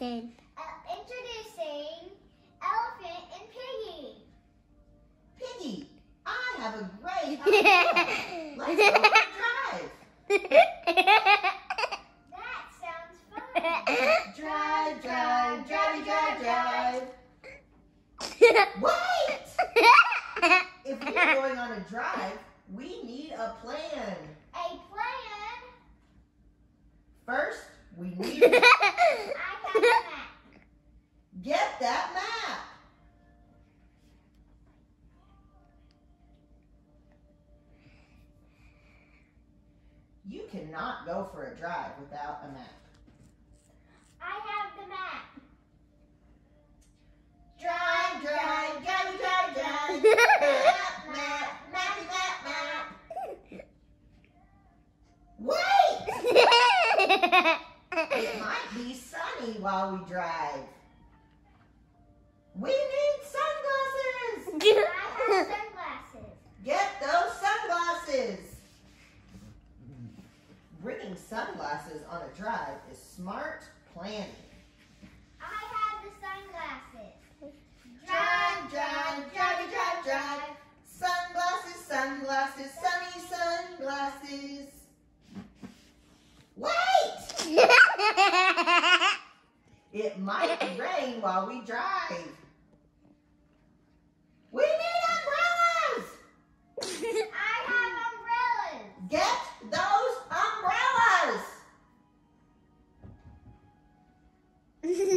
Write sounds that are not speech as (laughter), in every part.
lesson. Uh, introducing Elephant and Piggie. Piggie, I have a great (laughs) idea. Let's go for a drive. That sounds fun. Drive, drive, drive, drive, drive. Wait! If we're (laughs) going on a drive, we need a plan. A plan. First, we need (laughs) I have a map. get that map. You cannot go for a drive without a map. I have the map. Drive, drive, drive, drive, drive. (laughs) Map, map, mappy, map, map. Wait! (laughs) It might be sunny while we drive. We need sunglasses. (laughs) I have sunglasses. Get those sunglasses. Bringing sunglasses on a drive is smart planning. I have the sunglasses. Drive, drive, drive, drive, drive. Sunglasses, sunglasses, sunny sunglasses. Wait! (laughs) It might rain while we drive.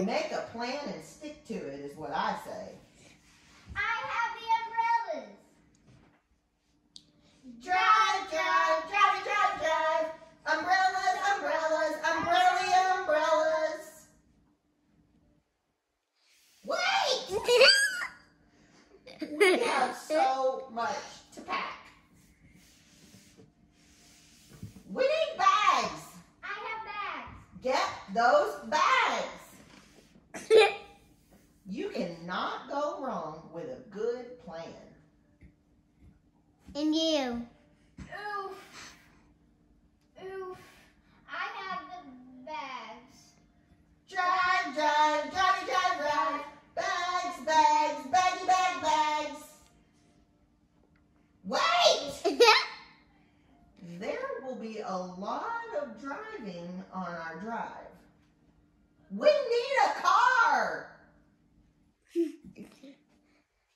Make a plan and stick to it is what I say. I have the umbrellas. Drive, drive, drive, drive, drive. Umbrellas, umbrellas, umbrella umbrellas. Wait! We have so much to pack. We need bags. I have bags. Get those bags. You cannot go wrong with a good plan. And you. Oof. Oof. I have the bags. Drive, drive, drive, drive, drive. Bags, bags, baggy bag, bags. Wait! (laughs) There will be a lot of driving on our drive. We need a car. (laughs)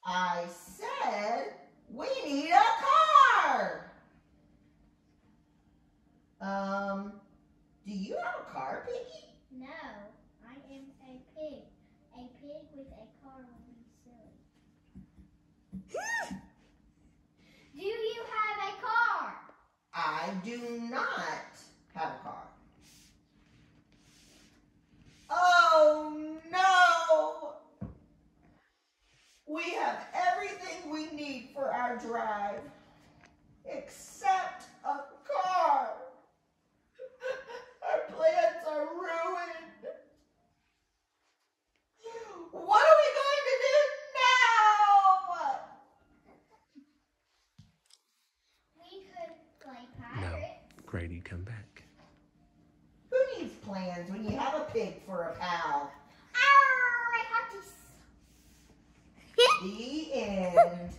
I said we need a car. Um, do you have a car, Piggie? No, I am a pig. A pig with a car would be silly. (gasps) Do you have a car? I do not have a car. Oh no! We have everything we need for our drive except a car. (laughs) Our plans are ruined. What are we going to do now? We could play No. Grady, come back. Who needs plans when you have a pig for a pal? The end.